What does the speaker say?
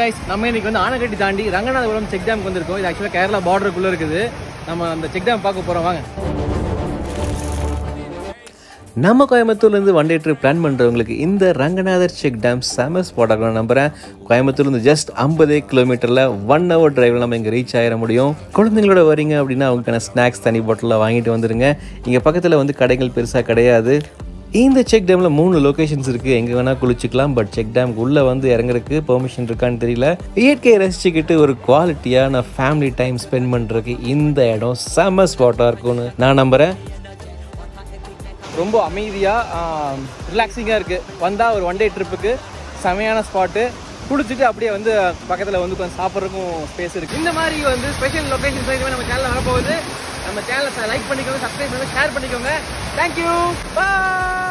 Guys நம்ம இன்னைக்கு வந்து ஆனக்கட்டி தாண்டி ரங்கநாதபுரம் செக் டேமுக்கு வந்திருக்கோம். இது ஆக்சுவலாக கேரளா பார்டருக்குள்ளே இருக்குது. நம்ம அந்த செக் டேம் பார்க்க போகிறோம் வாங்க. நம்ம கோயம்புத்தூர்லேருந்து ஒன் டே ட்ரிப் பிளான் பண்ணுறவங்களுக்கு இந்த ரங்கநாதர் செக் டேம் செம ஸ்பாட்டாக நம்புகிறேன் கோயம்புத்தூர்லேருந்து ஜஸ்ட் ஐம்பதே கிலோமீட்டரில் ஒன் ஹவர் டிரைவில் நம்ம இங்கே ரீச் ஆகிட முடியும். குழந்தைங்களோட வரீங்க அப்படின்னா அவங்களுக்கான ஸ்நாக்ஸ் தனி பாட்டிலில் வாங்கிட்டு வந்துடுங்க இங்கே பக்கத்தில் வந்து கடைகள் பெருசாக கிடையாது. இந்த செக் டேமில் மூணு லொக்கேஷன்ஸ் இருக்குது எங்கே வேணால் குளிச்சுக்கலாம் பட் செக் டேம்க்கு உள்ளே வந்து இறங்குறதுக்கு பெர்மிஷன் இருக்கான்னு தெரியல. இயற்கையை ரசிச்சுக்கிட்டு ஒரு குவாலிட்டியான ஃபேமிலி டைம் ஸ்பெண்ட் பண்ணுறதுக்கு இந்த இடம் செம ஸ்பாட்டாக இருக்கும்னு நான் நம்புகிறேன் ரொம்ப அமைதியாக ரிலாக்ஸிங்காக இருக்குது வந்தால் ஒரு ஒன் டே ட்ரிப்புக்கு செமையான ஸ்பாட்டு குளிச்சுட்டு அப்படியே வந்து பக்கத்தில் வந்து கொஞ்சம் சாப்பிட்றதுக்கும் ஸ்பேஸ் இருக்குது இந்த மாதிரி வந்து ஸ்பெஷல் லொக்கேஷன்ஸ் நம்ம சேனலில் வரப்போகுது. நம்ம சேனலை லைக் பண்ணிக்கோங்க சப்ஸ்கிரைப் பண்ணுங்க ஷேர் பண்ணிக்கோங்க. Thank you bye